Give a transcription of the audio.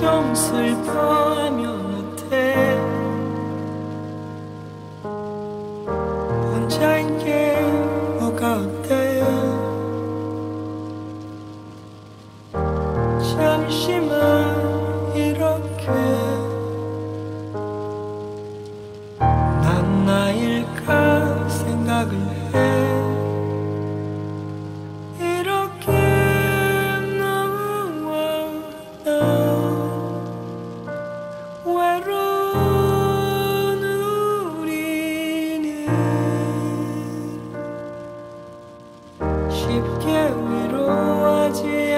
좀 슬퍼하며 혼자인 게 뭐가 어때 외로워지.